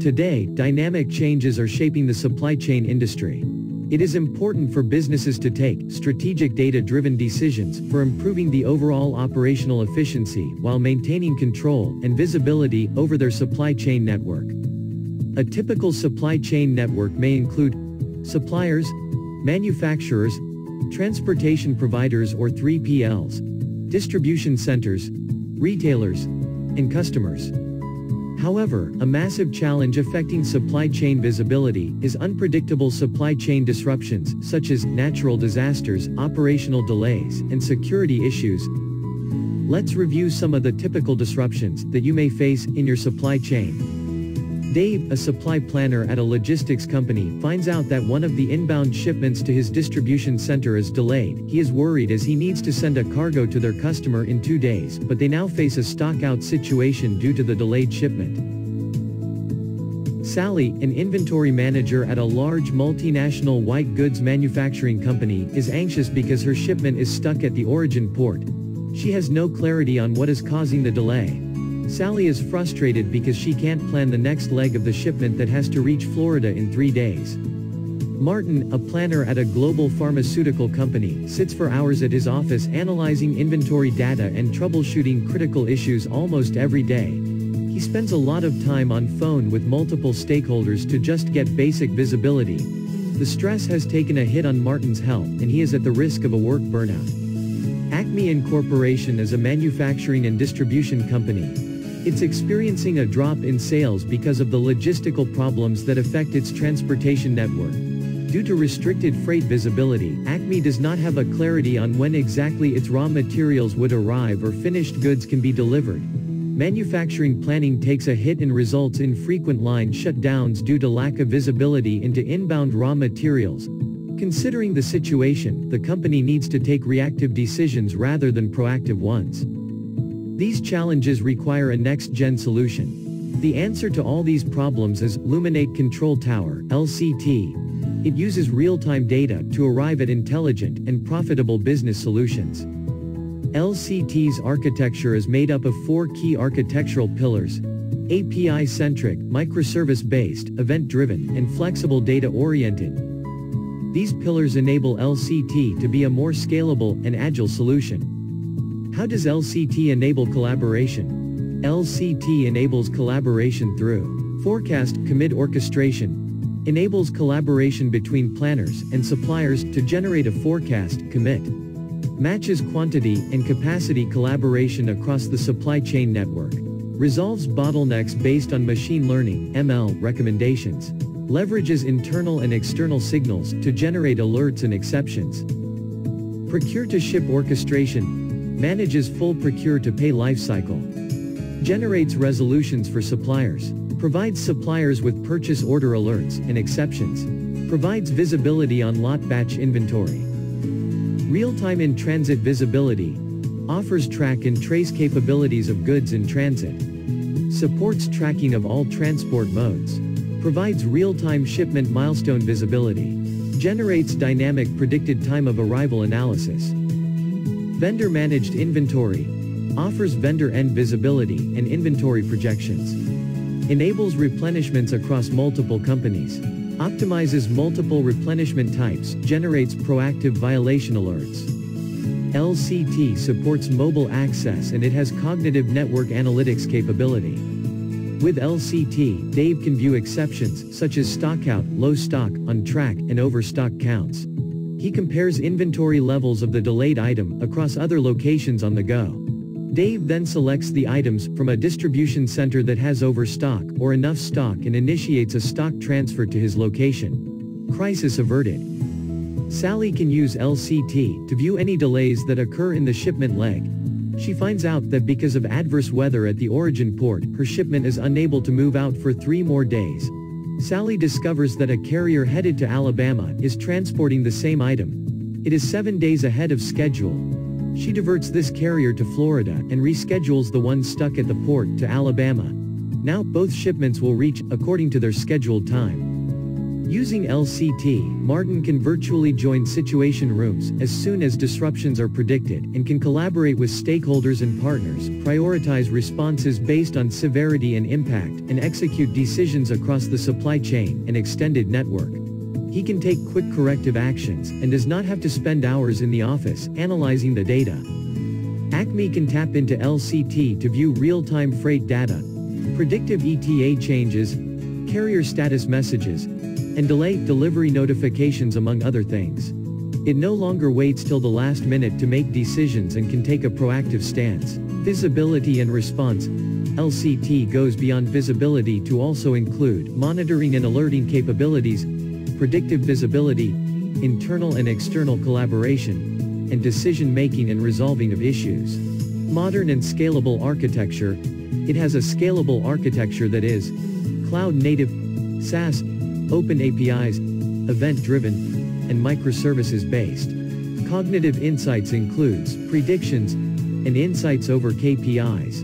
Today, dynamic changes are shaping the supply chain industry. It is important for businesses to take strategic data-driven decisions for improving the overall operational efficiency while maintaining control and visibility over their supply chain network. A typical supply chain network may include suppliers, manufacturers, transportation providers or 3PLs, distribution centers, retailers, and customers. However, a massive challenge affecting supply chain visibility is unpredictable supply chain disruptions such as natural disasters, operational delays, and security issues. Let's review some of the typical disruptions that you may face in your supply chain. Dave, a supply planner at a logistics company, finds out that one of the inbound shipments to his distribution center is delayed. He is worried as he needs to send a cargo to their customer in two days, but they now face a stockout situation due to the delayed shipment. Sally, an inventory manager at a large multinational white goods manufacturing company, is anxious because her shipment is stuck at the origin port. She has no clarity on what is causing the delay. Sally is frustrated because she can't plan the next leg of the shipment that has to reach Florida in three days. Martin, a planner at a global pharmaceutical company, sits for hours at his office analyzing inventory data and troubleshooting critical issues almost every day. He spends a lot of time on phone with multiple stakeholders to just get basic visibility. The stress has taken a hit on Martin's health and he is at the risk of a work burnout. Acme Incorporation is a manufacturing and distribution company, it's experiencing a drop in sales because of the logistical problems that affect its transportation network. Due to restricted freight visibility, Acme does not have a clarity on when exactly its raw materials would arrive or finished goods can be delivered. Manufacturing planning takes a hit and results in frequent line shutdowns due to lack of visibility into inbound raw materials. Considering the situation, the company needs to take reactive decisions rather than proactive ones. These challenges require a next-gen solution. The answer to all these problems is Luminate Control Tower LCT. It uses real-time data to arrive at intelligent and profitable business solutions. LCT's architecture is made up of four key architectural pillars, API-centric, microservice-based, event-driven, and flexible data-oriented. These pillars enable LCT to be a more scalable and agile solution. How does LCT enable collaboration? LCT enables collaboration through forecast commit orchestration, enables collaboration between planners and suppliers to generate a forecast commit, matches quantity and capacity collaboration across the supply chain network, resolves bottlenecks based on machine learning ML recommendations, leverages internal and external signals to generate alerts and exceptions, procure to ship orchestration manages full procure-to-pay lifecycle, generates resolutions for suppliers, provides suppliers with purchase order alerts and exceptions, provides visibility on lot batch inventory, real-time in-transit visibility, offers track and trace capabilities of goods in transit, supports tracking of all transport modes, provides real-time shipment milestone visibility, generates dynamic predicted time of arrival analysis, Vendor Managed Inventory offers vendor end visibility and inventory projections. Enables replenishments across multiple companies. Optimizes multiple replenishment types, generates proactive violation alerts. LCT supports mobile access and it has cognitive network analytics capability. With LCT, Dave can view exceptions, such as stockout, low stock, on track, and overstock counts. He compares inventory levels of the delayed item across other locations on the go. Dave then selects the items from a distribution center that has overstock or enough stock and initiates a stock transfer to his location. Crisis averted. Sally can use LCT to view any delays that occur in the shipment leg. She finds out that because of adverse weather at the origin port, her shipment is unable to move out for three more days. Sally discovers that a carrier headed to Alabama is transporting the same item. It is seven days ahead of schedule. She diverts this carrier to Florida and reschedules the one stuck at the port to Alabama. Now both shipments will reach according to their scheduled time. Using LCT, Martin can virtually join situation rooms as soon as disruptions are predicted and can collaborate with stakeholders and partners, prioritize responses based on severity and impact, and execute decisions across the supply chain and extended network. He can take quick corrective actions and does not have to spend hours in the office analyzing the data. Acme can tap into LCT to view real-time freight data, predictive ETA changes, carrier status messages, and delay delivery notifications among other things. It no longer waits till the last minute to make decisions and can take a proactive stance. Visibility and response. LCT goes beyond visibility to also include monitoring and alerting capabilities, predictive visibility, internal and external collaboration, and decision-making and resolving of issues. Modern and scalable architecture. It has a scalable architecture that is cloud-native, SaaS, open APIs, event-driven, and microservices-based. Cognitive insights includes predictions and insights over KPIs.